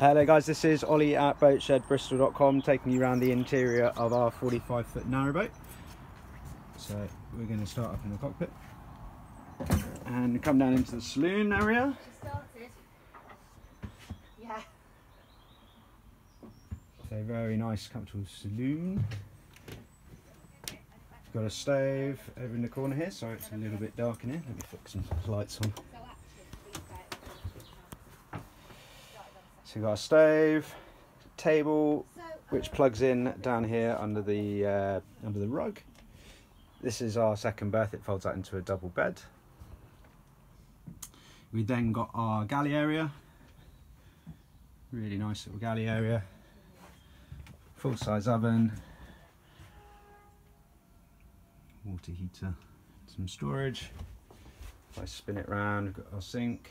Hello guys, this is Ollie at boatshedbristol.com taking you around the interior of our 45 foot narrowboat. So we're going to start up in the cockpit and come down into the saloon area. Yeah. So very nice comfortable saloon. Got a stove over in the corner here, so it's a little bit dark in here. Let me fix some lights on. So we've got a stove, table, which plugs in down here under the uh, under the rug. This is our second berth. It folds out into a double bed. We then got our galley area. Really nice little galley area. Full size oven. Water heater. Some storage. If I spin it round, we've got our sink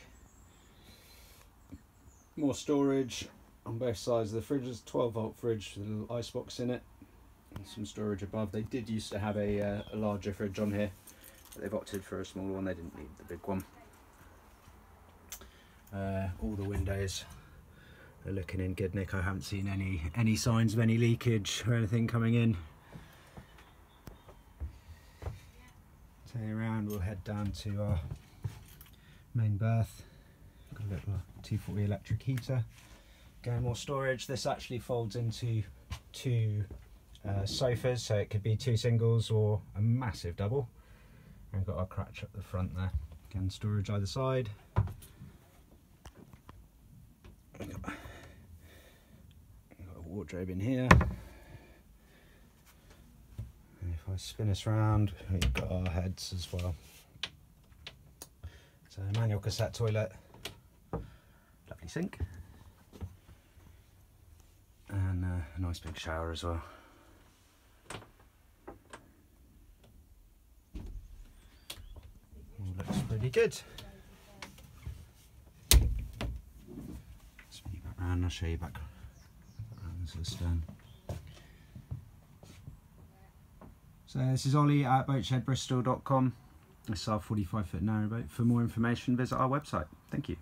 more storage on both sides of the fridge. There's a 12 volt fridge with a little ice box in it some storage above. They did used to have a, uh, a larger fridge on here, but they've opted for a smaller one. They didn't need the big one. Uh, all the windows are looking in good nick. I haven't seen any any signs of any leakage or anything coming in. Turning around, we'll head down to our main berth. Got a little 240 electric heater. Again, more storage. This actually folds into two uh, sofas, so it could be two singles or a massive double. And got our cratch at the front there. Again, storage either side. Got a wardrobe in here. And if I spin this round, we've got our heads as well. So manual cassette toilet sink and uh, a nice big shower as well. All looks pretty good. Spin back I'll show you back. So this is Ollie at boatshedbristol.com. This is our 45 foot narrowboat. For more information visit our website. Thank you.